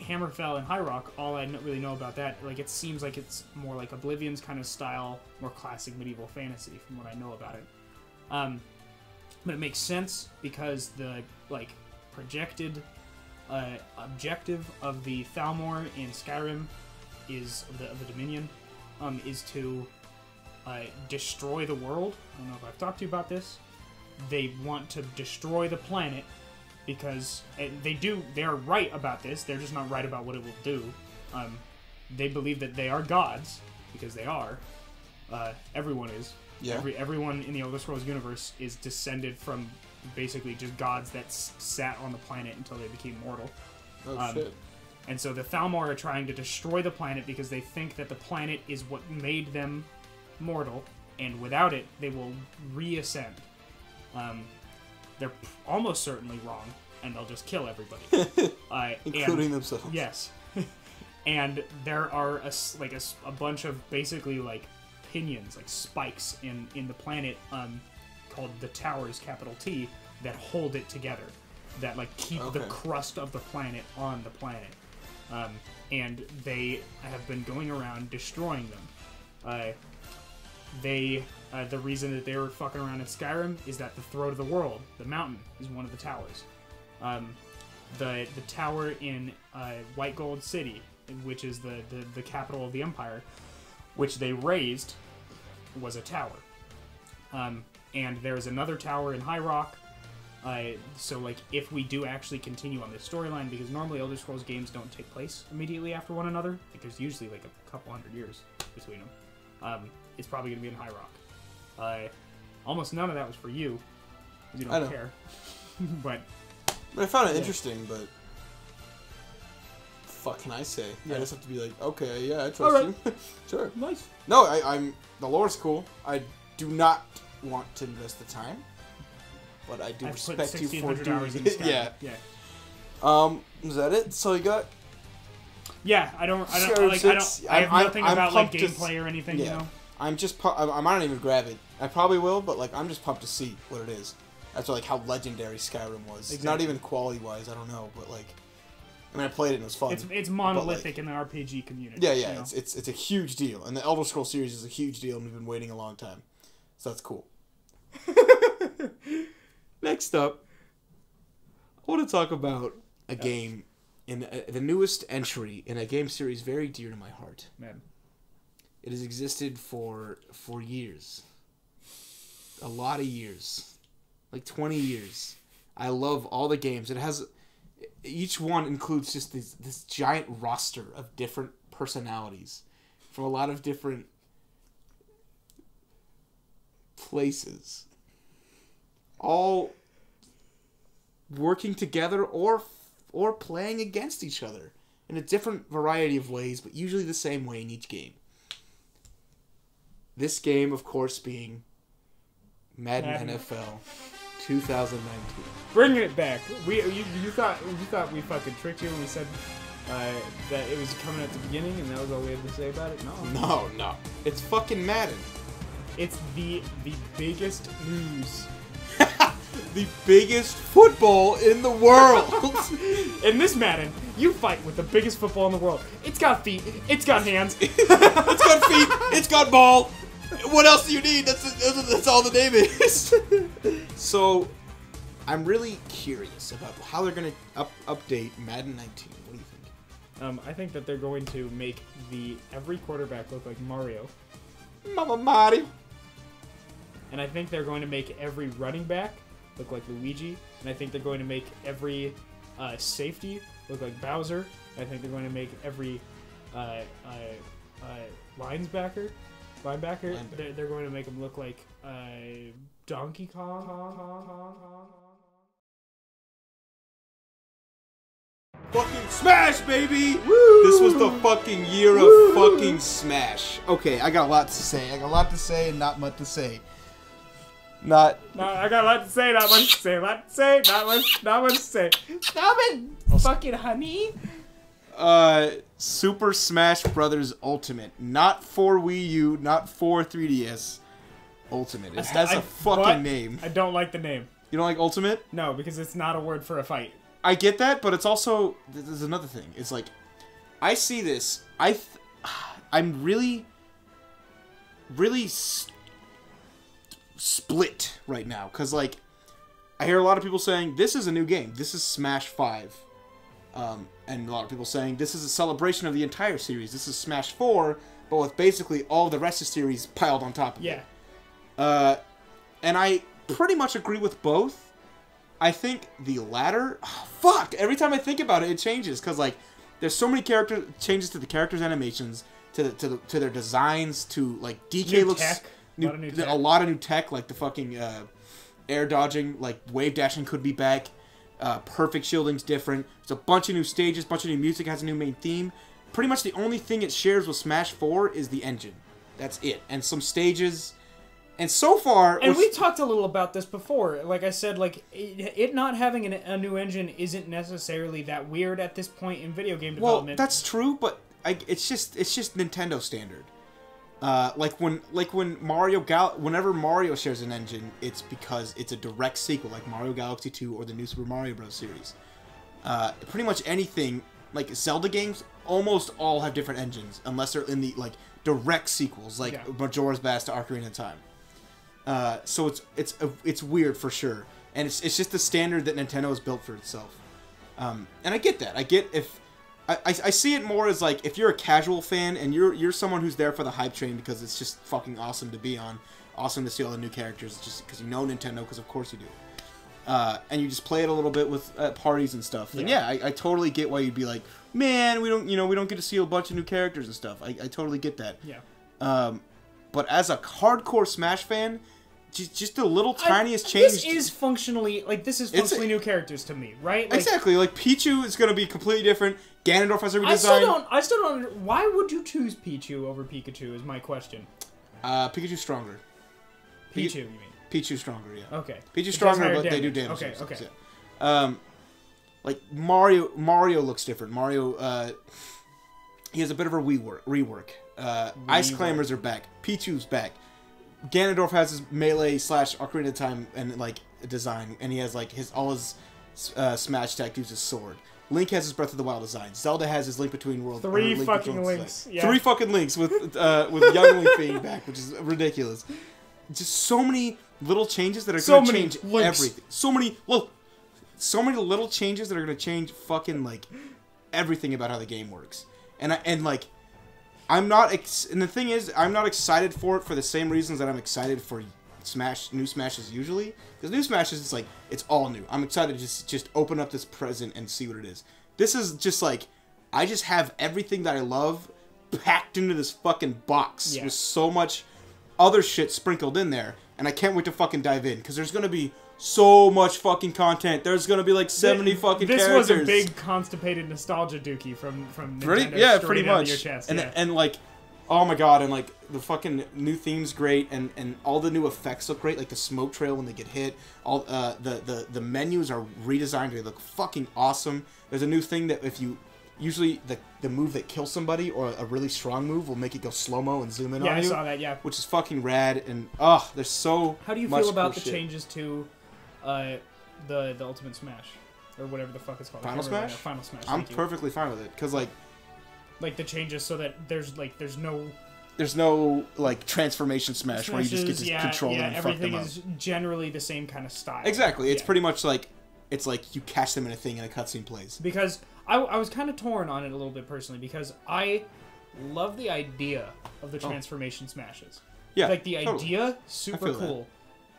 Hammerfell and High Rock. All I don't really know about that. Like it seems like it's more like Oblivion's kind of style, more classic medieval fantasy from what I know about it. Um, but it makes sense because the like projected uh, objective of the Thalmor in Skyrim is of the, of the Dominion um, is to uh, destroy the world. I don't know if I've talked to you about this. They want to destroy the planet because they do. They are right about this. They're just not right about what it will do. Um, they believe that they are gods because they are. Uh, everyone is. Yeah. Every, everyone in the Elder Scrolls universe is descended from basically just gods that s- sat on the planet until they became mortal. Oh um, shit. And so the Thalmor are trying to destroy the planet because they think that the planet is what made them mortal, and without it, they will reascend. Um, they're almost certainly wrong, and they'll just kill everybody, (laughs) uh, Including and, themselves. Yes, (laughs) and there are a, like a bunch of basically like pinions, like spikes in in the planet, um, called the towers, capital T, that hold it together, that like keep the crust of the planet on the planet. Um, and they have been going around destroying them. Uh, they uh, the reason that they were fucking around in Skyrim is that the throat of the world, the mountain, is one of the towers. Um, the the tower in uh, White Gold City, which is the, the the capital of the empire, which they razed, was a tower. Um, and there's another tower in High Rock. Uh, so like if we do actually continue on this storyline, because normally Elder Scrolls games don't take place immediately after one another. Like there's usually like a couple hundred years between them. Um, it's probably gonna be in High Rock. Uh, almost none of that was for you, you I don't care. (laughs) but I found it Yeah. interesting, but fuck can I say? Yeah. I just have to be like, okay, yeah, I trust Alright. you. (laughs) sure. nice. No, I, I'm the lore's cool. I do not want to invest the time, but I do I've respect you for doing it. (laughs) Yeah. yeah. Um, is that it? So you got Yeah, I don't, I don't, like, I don't, I have I'm- nothing I'm about like to gameplay or anything, yeah. you know. I'm just pu- I, I might not even grab it. I probably will, but like I'm just pumped to see what it is. That's like how legendary Skyrim was. It's not even quality wise, I don't know, but like I mean I played it and it was fun. It's it's monolithic in the RPG community. yeah, yeah, you know? it's, it's it's a huge deal, and the Elder Scroll series is a huge deal, and we've been waiting a long time, so that's cool. (laughs) Next up, I want to talk about a game in uh the newest entry in a game series very dear to my heart. man. It has existed for for years. A lot of years. Like 20 years. I love all the games. It has each one includes just this this giant roster of different personalities from a lot of different places. All working together or or playing against each other in a different variety of ways, but usually the same way in each game. This game, of course, being Madden, Madden. NFL 2019. Bring it back. We you, you thought you thought we fucking tricked you when we said uh, that it was coming at the beginning and that was all we had to say about it. No, No, no. It's fucking Madden. It's the the biggest news (laughs) the biggest football in the world. (laughs) In this Madden, you fight with the biggest football in the world. It's got feet. It's got hands. (laughs) it's got feet. It's got ball. What else do you need? That's that's, that's all the name is. so, I'm really curious about how they're gonna up, update Madden 19. What do you think? Um, I think that they're going to make the every quarterback look like Mario, Mama Mario. And I think they're going to make every running back look like Luigi, and I think they're going to make every uh, safety look like Bowser. And I think they're going to make every uh, uh, uh, linebacker, linebacker. Linebacker. They're, they're going to make them look like uh, Donkey Kong. Fucking Smash, baby! This was the fucking year of fucking Smash. Okay, I got a lot to say. I got a lot to say and not much to say. Not. No, I got a lot to say, not much to say, a lot to say, not much, not much to say. Stop it, fucking honey. Uh, Super Smash Brothers Ultimate. Not for Wii U, not for 3DS. Ultimate. It's, that's I- a fucking name. I don't like the name. You don't like Ultimate? No, because it's not a word for a fight. I get that, but it's also there's another thing. It's like I see this. I th- (sighs) I'm really really s- split right now cuz like I hear a lot of people saying this is a new game. This is Smash 5. Um, and a lot of people saying this is a celebration of the entire series. This is Smash 4, but with basically all the rest of the series piled on top of it. Yeah. Uh, and I pretty much agree with both. I think the latter, fuck. Every time I think about it, it changes because like there's so many character changes to the characters' animations, to the, to the, to their designs, to like DK New looks tech. New- Lot new a lot of new tech, like the fucking uh, air dodging, like wave dashing could be back. Uh, perfect shielding's different. There's a bunch of new stages, bunch of new music, has a new main theme. Pretty much the only thing it shares with Smash 4 is the engine. That's it, and some stages. And so far, And we talked a little about this before. Like I said, like it, it not having an, a new engine isn't necessarily that weird at this point in video game development. Well, that's true, but I, it's just it's just Nintendo standard. Uh, like when like when Mario Gal whenever Mario shares an engine, it's because it's a direct sequel, like Mario Galaxy 2 or the new Super Mario Bros. series. Uh, pretty much anything like Zelda games, almost all have different engines, unless they're in the like direct sequels, like Yeah. Majora's Mask to Ocarina of Time. Uh, so it's it's it's weird for sure, and it's it's just the standard that Nintendo has built for itself. Um, and I get that. I get if I, I, see it more as like if you're a casual fan and you're you're someone who's there for the hype train because it's just fucking awesome to be on, awesome to see all the new characters just because you know Nintendo because of course you do. Uh, and you just play it a little bit with at parties and stuff. Then yeah, Yeah. I, I totally get why you'd be like, man, we don't you know we don't get to see a bunch of new characters and stuff. I, I totally get that. yeah. Um, but as a hardcore Smash fan, just, just the little I- tiniest change. This is functionally like this is It's a- functionally new characters to me, right? Like, exactly like Pichu is going to be completely different. Ganondorf has a redesign. I still don't. I still don't. Why would you choose Pichu over Pikachu? Is my question. Uh, Pikachu's stronger. Pi- Pichu, you mean? Pichu's stronger, yeah. Okay. Pichu's stronger, but they do damage. Okay. Okay. yeah. Um, like Mario, Mario looks different. Mario, uh, he has a bit of a rework. Rework. Uh, Ice climbers are back. Pichu's back. Ganondorf has his melee slash Ocarina of Time and like design, and he has like his all his uh, smash attack uses sword. Link has his Breath of the Wild design. Zelda has his Link Between Worlds. Three Link fucking Links, yeah. Three fucking links with uh, with young Link (laughs) being back, which is ridiculous. Just so many little changes that are So going to change links. everything. So many well, so many little changes that are going to change fucking like everything about how the game works. And I, and like I'm not ex- and the thing is I'm not excited for it for the same reasons that I'm excited for Smash new Smashes usually because new Smashes it's like it's all new. I'm excited to just just open up this present and see what it is. This is just like I just have everything that I love packed into this fucking box Yeah. with so much other shit sprinkled in there and I can't wait to fucking dive in because there's gonna be so much fucking content. There's gonna be like 70 Th- fucking This characters. was a big constipated nostalgia dookie from from Pretty, Nintendo yeah, straight pretty much. Your chest. and yeah. and like, oh my god, and like the fucking new theme's great, and and all the new effects look great, like the smoke trail when they get hit. All uh, the the the menus are redesigned; they look fucking awesome. There's a new thing that if you usually the the move that kills somebody or a really strong move will make it go slow mo and zoom in on. yeah, on I you, saw that. Yeah. which is fucking rad. And oh, there's so How do you feel about cool the shit. changes to uh, the the Ultimate Smash or whatever the fuck it's called. Final Smash? now. Final Smash. I'm perfectly fine with it because like Like the changes so that there's like there's no there's no like transformation smash where you just get smashes, to yeah, control yeah, them and fuck everything them up. is generally the same kind of style. Exactly. It's Yeah. pretty much like it's like you catch them in a thing and a cutscene plays. because I, I was kind of torn on it a little bit personally because I love the idea of the transformation smashes. Oh. Yeah. like the totally. idea super cool. that.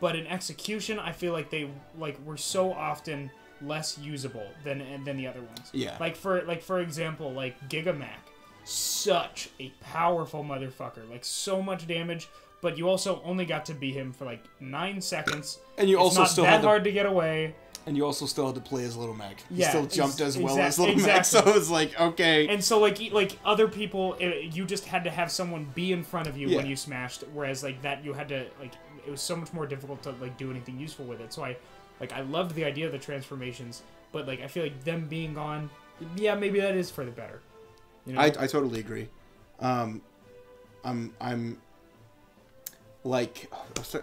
But in execution I feel like they like were so often less usable than than the other ones. Yeah. Like for like for example, like Giga Mac, such a powerful motherfucker, like so much damage. But you also only got to beat him for like nine seconds. And you It's also not still that had to, hard to get away. and you also still had to play as Little Mac. He Yeah, still jumped as well exact- as Little Mac, (laughs) so it was like okay. And so like like other people, it, you just had to have someone be in front of you when you smashed. Whereas like that, you had to like it was so much more difficult to like do anything useful with it. So I like I loved the idea of the transformations, but like I feel like them being gone, yeah, maybe that is for the better. You know? I, I totally agree. Um, I'm I'm like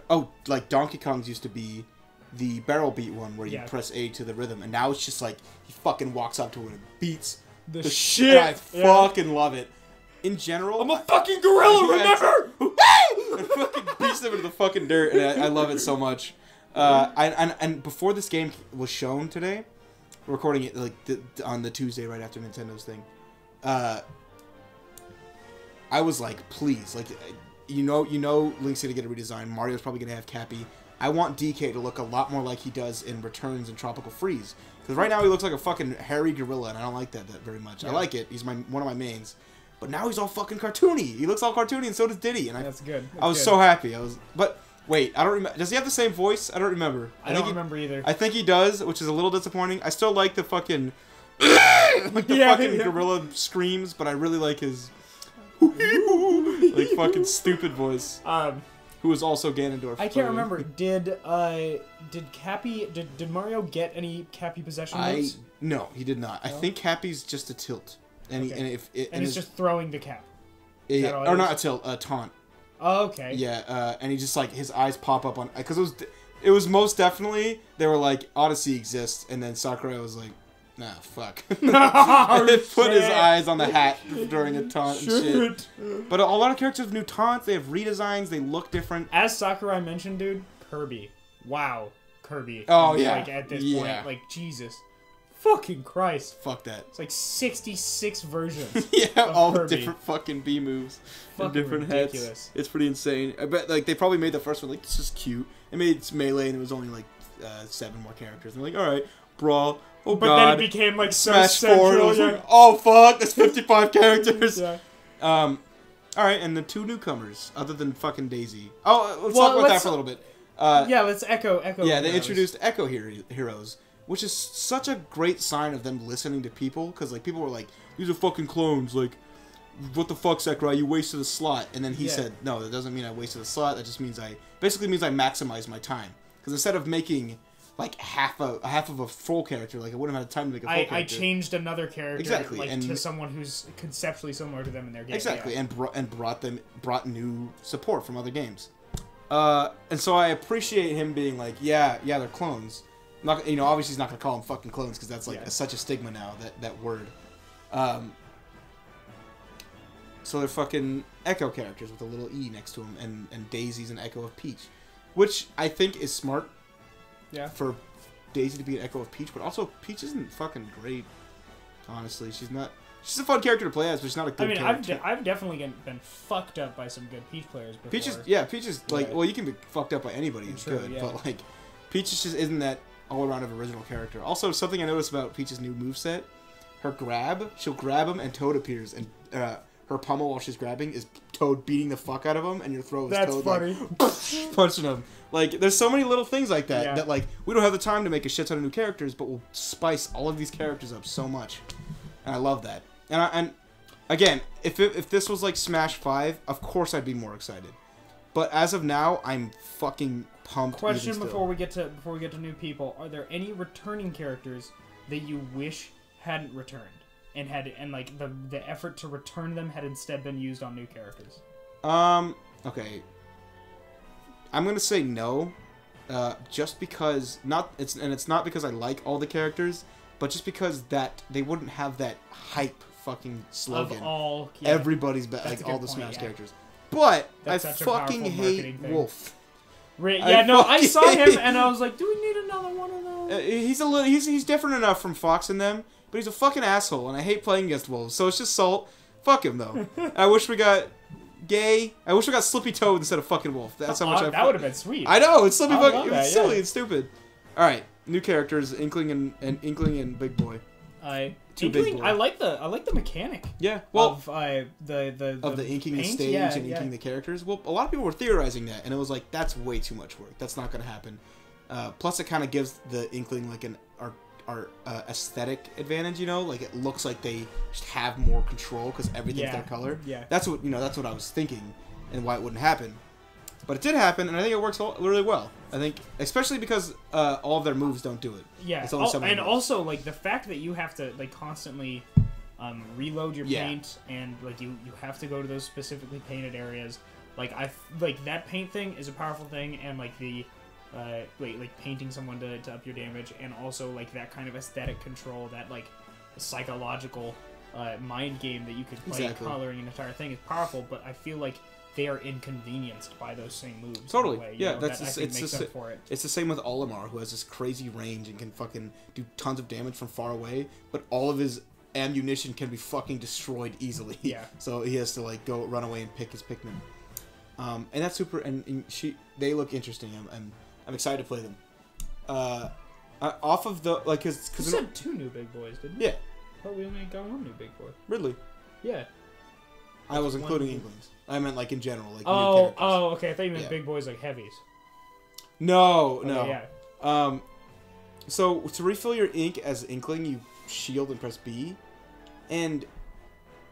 oh like Donkey Kong's used to be the barrel beat one where you Yeah. press A to the rhythm, and now it's just like he fucking walks up to it and beats the, the shit. shit. I yeah. fucking love it. In general, I'm a fucking gorilla. Remember? (laughs) fucking beats them into the fucking dirt, and I, I love it so much. Uh, I, and and before this game was shown today, recording it like the, on the Tuesday right after Nintendo's thing, uh, I was like, please, like, you know, you know, Link's gonna get a redesign. Mario's probably gonna have Cappy. I want DK to look a lot more like he does in Returns and Tropical Freeze, because right now he looks like a fucking hairy gorilla, and I don't like that, that very much. I like it. He's my one of my mains. But now he's all fucking cartoony. He looks all cartoony, and so does Diddy. And I, That's good. I was That's so happy. I was, but wait, I don't remember. Does he have the same voice? I don't remember. I, think don't he, remember either. I think he does, which is a little disappointing. I still like the fucking, (coughs) like the Yeah, fucking yeah. gorilla screams, but I really like his, (laughs) like fucking stupid voice. um, who was also Ganondorf. I can't remember. Did uh did Cappy did, did Mario get any Cappy possession I no, he did not. I think Cappy's just a tilt, and he, and if it, And it's his- just throwing the cap. yeah, that all it or is? not a tilt, a taunt. Oh, okay. Yeah, uh, and he just like his eyes pop up on because it was it was most definitely they were like Odyssey exists, and then Sakurai was like, nah, fuck. (laughs) (laughs) Oh, It put his eyes on the hat during a taunt and shit. But a lot of characters have new taunts. They have redesigns. They look different. As Sakurai mentioned, dude, Kirby. Wow, Kirby. Oh, Like, yeah. Like at this Yeah. point, like Jesus, fucking Christ. Fuck that. It's like sixty-six versions. (laughs) yeah, Of all Kirby. different fucking B moves Fucking different ridiculous. heads. It's pretty insane. I bet like they probably made the first one like this is cute. It made it's melee and it was only like uh, seven more characters. And they're like, all right, brawl. Oh But god. then it became like so Smash central. yeah. like, oh fuck, there's 55 (laughs) characters. Yeah. Um, all right, and the two newcomers, other than fucking Daisy. Oh, let's Well, talk about that for a little bit. Uh, yeah, let's echo echo. yeah, they introduced Echo Hero- Heroes, which is such a great sign of them listening to people, because like people were like, "These are fucking clones." Like, what the fuck, Sakurai? You wasted a slot. And then he Yeah. said, "No, that doesn't mean I wasted a slot. That just means I basically means I maximized my time. Because instead of making like half a half of a full character, like I wouldn't have had time to make a full I, I changed another character Exactly, like and- to someone who's conceptually similar to them in their game. Exactly, yeah. and brought and brought them brought new support from other games. Uh, and so I appreciate him being like, yeah, yeah, they're clones. Not, you know, obviously he's not gonna call them fucking clones because that's like Yeah. such a stigma now that that word. Um, so they're fucking Echo characters with a little E next to them, and and Daisy's an Echo of Peach, which I think is smart yeah. for Daisy to be an Echo of Peach, but also Peach isn't fucking great. Honestly, she's not. She's a fun character to play as, but she's not a good I mean, I've, de- I've definitely been, been fucked up by some good Peach players before. Peach is yeah, Peach is like well, you can be fucked up by anybody who's good, yeah. but like Peach just isn't that all around of original character. Also, something I noticed about Peach's new moveset, her grab, she'll grab him and Toad appears, and uh, her pummel while she's grabbing is Toad beating the fuck out of him, and your throw is That's Toad funny. like (laughs) punching him. Like there's so many little things like that Yeah. that like we don't have the time to make a shit ton of new characters, but we'll spice all of these characters up so much, and I love that. And I, and again, if it, if this was like Smash Five, of course I'd be more excited. But as of now, I'm fucking pumped. Question before we get to before we get to new people: Are there any returning characters that you wish hadn't returned and had and like the the effort to return them had instead been used on new characters? Um. Okay. I'm gonna say no, uh, just because not it's and it's not because I like all the characters, but just because that they wouldn't have that hype fucking slogan. Of all, yeah. Everybody's ba- like all the point, Smash yeah. characters. But That's I fucking hate marketing Wolf. I yeah, no, I saw him (laughs) and I was like, do we need another one of those? Uh, he's a little he's he's different enough from Fox and them, but he's a fucking asshole, and I hate playing against wolves. So it's just salt. Fuck him though. (laughs) I wish we got gay. I wish we got Slippy Toad instead of fucking Wolf. That's how much Uh, I. that would have been sweet. I know it's Slippy. Fucking, it that, was silly yeah. and stupid. All right, new characters: Inkling and, and Inkling and Big Boy. I Too big Inkling, boy. I like the I like the mechanic Yeah. Well, of uh, the the of the inking the stage yeah, and yeah. inking the characters. Well, a lot of people were theorizing that, and it was like that's way too much work. That's not gonna happen. Uh, plus, it kind of gives the Inkling like an art, art uh, aesthetic advantage. You know, like it looks like they just have more control because everything's Yeah, their color. yeah. That's what you know. That's what I was thinking, and why it wouldn't happen. But it did happen, and I think it works really well. I think, especially because uh, all of their moves don't do it. Yeah, It's only al- some and them. also like the fact that you have to like constantly um, reload your Yeah. paint and like you you have to go to those specifically painted areas. Like I like that paint thing is a powerful thing, and like the uh, like like painting someone to, to up your damage, and also like that kind of aesthetic control, that like psychological uh, mind game that you could play Exactly. coloring an entire thing is powerful. But I feel like they are inconvenienced by those same moves. Totally. you Yeah, know, that's that think it's makes up a- for it. It's the same with Olimar, who has this crazy range and can fucking do tons of damage from far away, but all of his ammunition can be fucking destroyed easily. Yeah. (laughs) so he has to like go run away and pick his Pikmin. Um, and that's super. And, and she, they look interesting. I'm, I'm, I'm excited to play them. Uh, uh, off of the like, cause, You cause said two new big boys, didn't you? yeah, Oh, we only got one new big boy. Ridley. Yeah. I was including Inklings. I meant like in general, like new Oh, characters. oh, okay. I thought you meant Yeah. big boys like heavies. No, Okay, no. Yeah. Um, so to refill your ink as Inkling, you shield and press B, and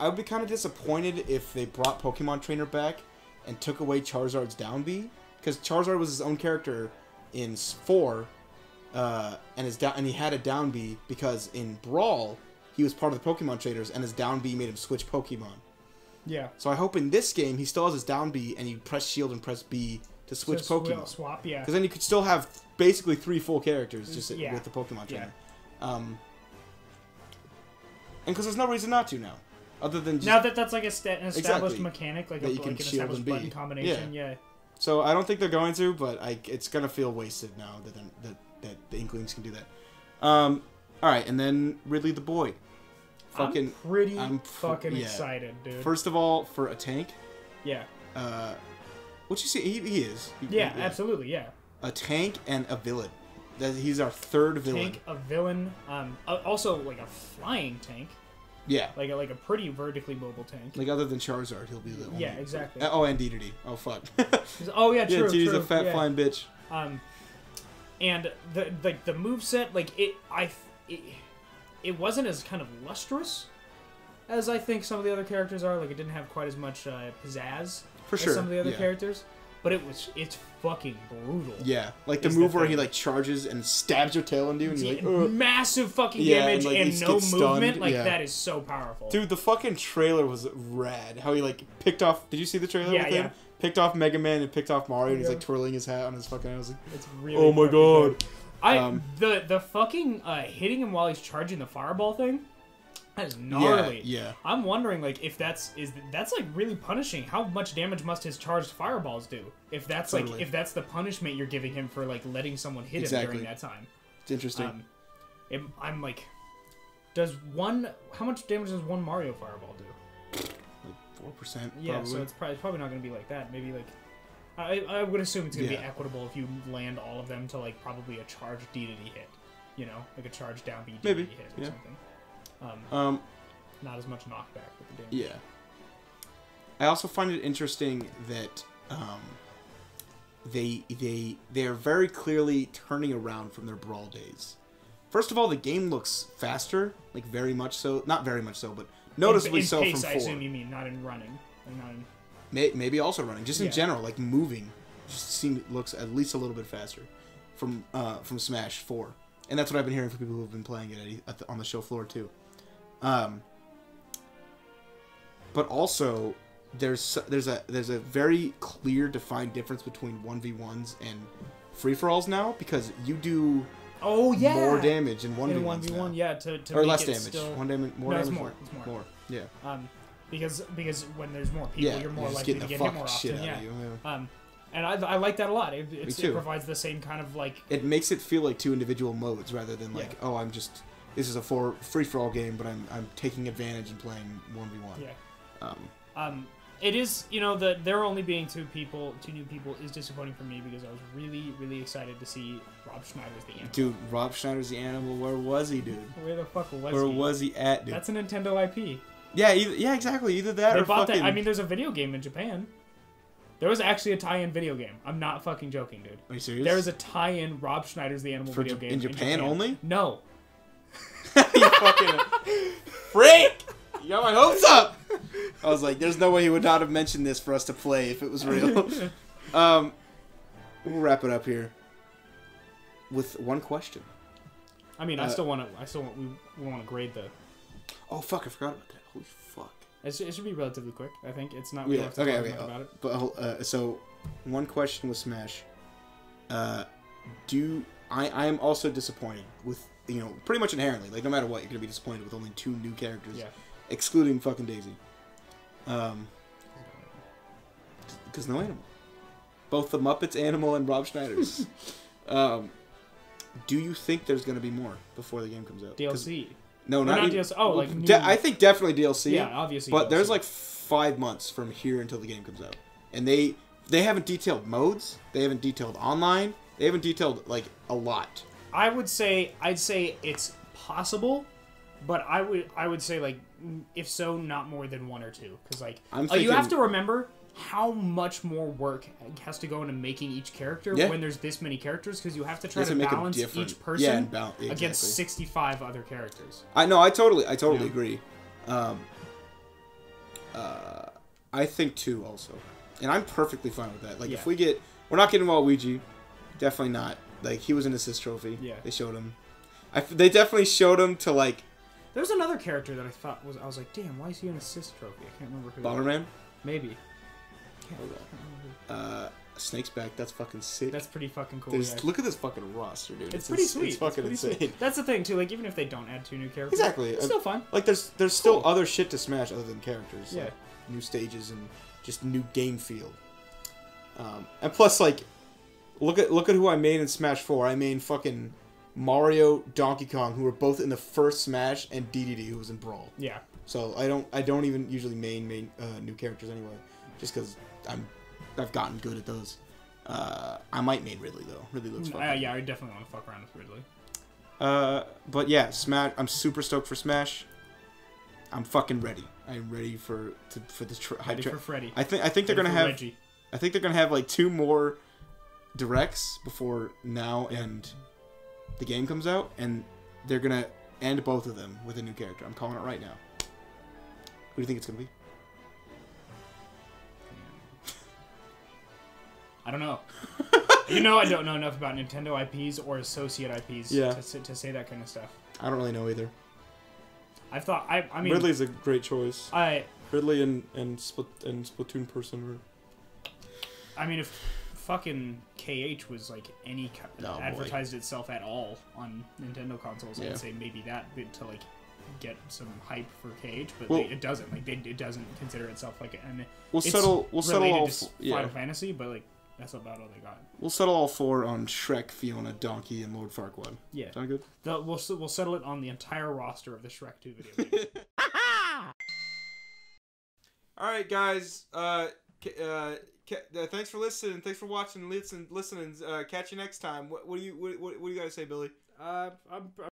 I would be kind of disappointed if they brought Pokemon Trainer back and took away Charizard's down B, because Charizard was his own character in s- four, uh, and his down and he had a down B because in Brawl he was part of the Pokemon Trainers, and his down B made him switch Pokemon. Yeah. So I hope in this game he still has his down B, and you press shield and press B to switch So Pokemon. Swap, yeah. Because then you could still have basically three full characters just Yeah. with the Pokemon Yeah. trainer. Um, and because there's no reason not to now, other than just. Now that that's like a sta- an established Exactly. mechanic, like, That a, you can like an established button combination, yeah. so I don't think they're going to, but I, it's gonna feel wasted now that that that the Inklings can do that. Um, all right, and then Ridley the Boy. Fucking I'm pretty I'm pr- fucking yeah. excited, dude. first of all for a tank. yeah. Uh, what you see? He, he is. He- yeah, absolutely, yeah. A tank and a villain. That he's our third villain. Tank, a villain, um, also like a flying tank, Yeah. like a, like a pretty vertically mobile tank. Like other than Charizard, he'll be the only. Yeah, exactly. Uh, Oh, and Dedede. Oh fuck. (laughs) Oh yeah, true, yeah, true. a fat yeah. flying bitch. Um, and the like the move set, like it, I, it, it wasn't as kind of lustrous as I think some of the other characters are. Like it didn't have quite as much uh, pizzazz For as sure. some of the other yeah. characters, but it was it's fucking brutal. Yeah, like the is the move where he like charges and stabs your tail into you, and you're like, Ugh. massive fucking Yeah, damage and, and, like, he no movement. Like yeah. that is so powerful. dude, the fucking trailer was rad. How he like picked off. Did you see the trailer Yeah, with him? yeah. Picked off Mega Man and picked off Mario, and he's like twirling his hat on his fucking. I was like, It's really. oh my god. good. I Um, the the fucking uh, hitting him while he's charging the fireball thing. That is gnarly. Yeah, I'm wondering like if that's is that's like really punishing. How much damage must his charged fireballs do? If that's like if that's the punishment you're giving him for like letting someone hit Exactly. him during that time. it's interesting. Um, it, I'm like, does one how much damage does one Mario fireball do? like four percent. Yeah, so it's probably, it's probably not going to be like that. Maybe like. I, I would assume it's gonna be equitable if you land all of them to like probably a charge DDD hit, you know, like a charge down B DDD Maybe, hit or yeah. something. Um, um, not as much knockback with the damage. Yeah. I also find it interesting that um, they they they are very clearly turning around from their brawl days. First of all, the game looks faster, like very much so. Not very much so, but noticeably in, in so pace, from I four. assume you mean not in running. Like not in, May, maybe also running, just in Yeah. general, like moving, just seems looks at least a little bit faster from uh, from Smash Four, and that's what I've been hearing from people who have been playing it at, at the, on the show floor too. Um, but also, there's there's a there's a very clear defined difference between one v ones and free for alls now because you do Oh yeah. more damage in one v one ones v now. one, yeah, to, to or make less it damage. Still, One damage, more No, damage. more, more. More. Yeah. um, because because when there's more people, Yeah. you're more just likely to get hit more often. Yeah. you. yeah. Um, and I, I like that a lot. It, it provides the same kind of like It makes it feel like two individual modes rather than like, Yeah. oh, I'm just this is a for free for all game, but I'm I'm taking advantage and playing one v one. yeah. Um, Um, it is you know the there only being two people, two new people is disappointing for me because I was really really excited to see Rob Schneider's the animal. dude, Rob Schneider's the animal. Where was he, dude? Where the fuck was Where he? Where was he at, dude? That's a Nintendo IP. Yeah, either, yeah, exactly. Either that They or bought fucking. that. I mean, there's a video game in Japan. There was actually a tie-in video game. I'm not fucking joking, dude. are you serious? There is a tie-in Rob Schneider's The Animal For video Jap- game in Japan only? No, (laughs) (laughs) you fucking freak! You got my hopes up. I was like, there's no way he would not have mentioned this for us to play if it was real. (laughs) um, we'll wrap it up here with one question. I mean, I Uh, still want to. I still want. We, we want to grade the. Oh fuck, I forgot about that. Holy fuck. It should, it should be relatively quick. I think it's not. We Yeah. have to Okay. talk Okay. uh, about it. But uh, uh, so, one question with Smash. Uh, do I? I am also disappointed with you know pretty much inherently like no matter what you're gonna be disappointed with only two new characters, Yeah. excluding fucking Daisy. Um, (laughs) because no animal. Both the Muppets animal and Rob Schneider's. (laughs) um, do you think there's gonna be more before the game comes out? DLC. No, not, not even- DLC. Oh, like de- new- I think definitely DLC. Yeah, obviously. But there's like five months from here until the game comes out, and they they haven't detailed modes. They haven't detailed online. They haven't detailed like a lot. I would say I'd say it's possible, but I would I would say like if so, not more than one or two. Because like I'm uh, you have to remember how much more work has to go into making each character Yeah. when there's this many characters because you have to try to to balance each person Yeah, bal- against 65 other characters. I know. I totally, I totally Yeah. agree. Um, uh, I think too also, and I'm perfectly fine with that. Like if we get, we're not getting Waluigi, definitely not. Like he was an assist trophy. Yeah. They showed him. I they definitely showed him to like There's another character that I thought was I was like, damn, why is he an assist trophy? I can't remember who. Bomberman. Maybe. Uh, Snake's back. That's fucking sick. That's pretty fucking cool. There's, yeah. Look at this fucking roster, dude. It's pretty ins- sweet. It's fucking pretty insane. sweet. That's the thing too. Like even if they don't add two new characters, Exactly. it's still fun. Like there's there's still Cool. other shit to smash other than characters. Yeah. Like new stages and just new game feel. Um, and plus, like, look at look at who I made in Smash Four. I made fucking Mario, Donkey Kong, who were both in the first Smash, and DDD, who was in Brawl. Yeah. So I don't I don't even usually main main uh, new characters anyway, just because I'm I've gotten good at those. Uh, I might main Ridley though. Ridley looks fun. Uh, yeah, I definitely want to fuck around with Ridley. Uh, but yeah, Smash. I'm super stoked for Smash. I'm fucking ready. I'm ready for to, for this. Tra- Ready for Freddy. I think I think they're gonna have. Reggie. I think they're gonna have like two more directs before now and the game comes out, and they're gonna end both of them with a new character. I'm calling it right now. Who do you think it's gonna be? I don't know. you know, I don't know enough about Nintendo IPs or associate IPs Yeah. to, to say that kind of stuff. I don't really know either. I thought I. I mean, Ridley's a great choice. I. Ridley and and Split and Splatoon person I mean, if fucking KH was like any ki- Oh, boy. advertised itself at all on Nintendo consoles, Yeah. I'd say maybe that bit to like get some hype for KH, but Well- they, it doesn't. Like, they, it doesn't consider itself like an. We'll it's settle. We'll settle related all. to yeah. Final Fantasy, but like that's about all they got. We'll settle all four on Shrek, Fiona, Donkey, and Lord Farquaad. Yeah, Sound good? The- we'll we'll settle it on the entire roster of the Shrek Two video (laughs) game. (laughs) All right, guys. Uh, uh, uh, thanks for listening. Thanks for watching. Listen, listening. Uh, catch you next time. What, what do you what, what, what do you got to say, Billy? uh, I'm,